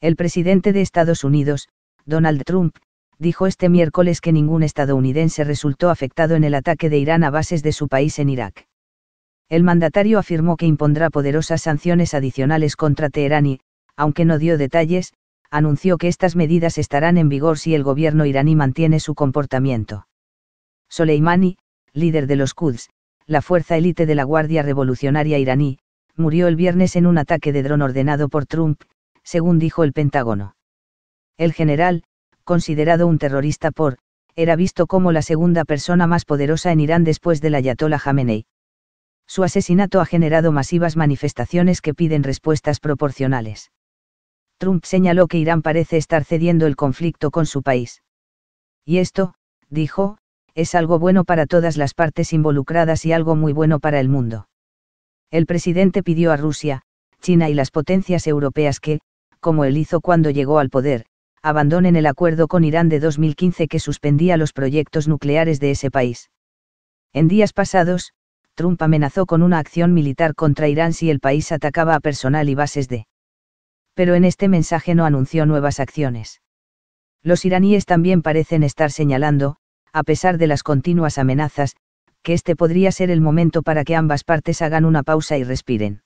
El presidente de Estados Unidos, Donald Trump, dijo este miércoles que ningún estadounidense resultó afectado en el ataque de Irán a bases de su país en Irak. El mandatario afirmó que impondrá poderosas sanciones adicionales contra Teherán y, aunque no dio detalles, anunció que estas medidas estarán en vigor si el gobierno iraní mantiene su comportamiento. Soleimani, líder de los Quds, la fuerza élite de la Guardia Revolucionaria iraní, murió el viernes en un ataque de dron ordenado por Trump, según dijo el Pentágono. El general, considerado un terrorista por, era visto como la segunda persona más poderosa en Irán después del Ayatollah Khamenei. Su asesinato ha generado masivas manifestaciones que piden respuestas proporcionales. Trump señaló que Irán parece estar cediendo el conflicto con su país. Y esto, dijo, es algo bueno para todas las partes involucradas y algo muy bueno para el mundo. El presidente pidió a Rusia, China y las potencias europeas que, como él hizo cuando llegó al poder, abandonen el acuerdo con Irán de 2015 que suspendía los proyectos nucleares de ese país. En días pasados, Trump amenazó con una acción militar contra Irán si el país atacaba a personal y bases de pero en este mensaje no anunció nuevas acciones. Los iraníes también parecen estar señalando, a pesar de las continuas amenazas, que este podría ser el momento para que ambas partes hagan una pausa y respiren.